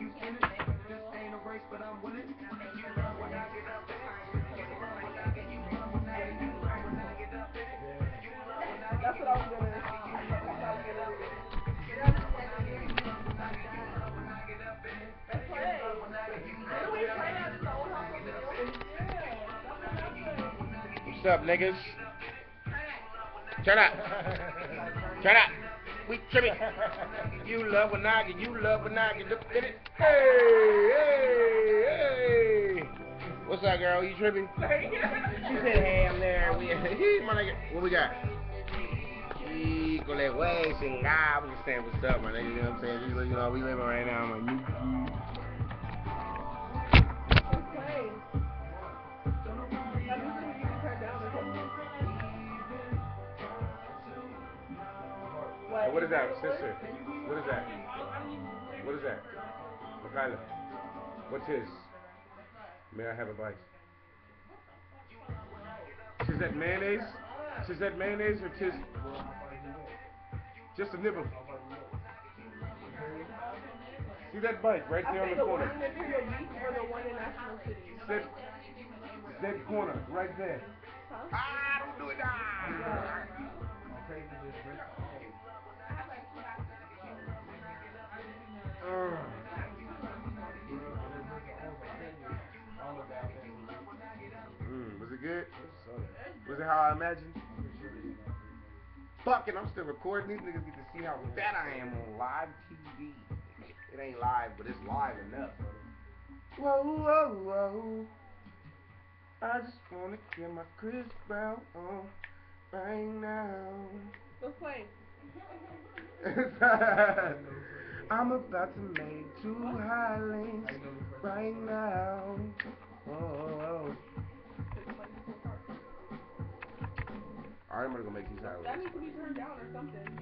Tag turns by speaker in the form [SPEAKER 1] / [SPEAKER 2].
[SPEAKER 1] you feel it. This ain't a race, but I'm winning. You love when I get up in it. You love when I get you love when I get you love when I get up in it. You love when I
[SPEAKER 2] That's what I was gonna. That's what I was gonna read. Let's play. Didn't we play that in the old house on video?
[SPEAKER 3] What's up, niggas? Turn up. Turn up. We tripping. You love when I get, you love when I get up in it. Hey, hey, hey. What's up, girl? You tripping? She said, hey, I'm there. We, my nigga. What we got? Híjole, güey, chingada. I'm just saying what's up, my nigga. You know what I'm saying? You, you know, we living right now. I'm like,
[SPEAKER 2] What?
[SPEAKER 3] Is that, sister? What is that? What is that? Makayla. What's his? May I have advice? Is that mayonnaise? Is that mayonnaise or just just a nibble? See that bite right there on the corner.
[SPEAKER 2] the.
[SPEAKER 3] That, that corner right there.
[SPEAKER 2] Huh?
[SPEAKER 3] Mm, was it? How I imagined? Fuck it, I'm still recording. These niggas get to see how bad I am on live TV. It ain't live, but it's live enough. Whoa, whoa, whoa. I just wanna get my Chris Brown on right now.
[SPEAKER 2] Let's play.
[SPEAKER 3] I'm about to make two high right now. I'm gonna go make these high
[SPEAKER 2] That needs to be turned down or something.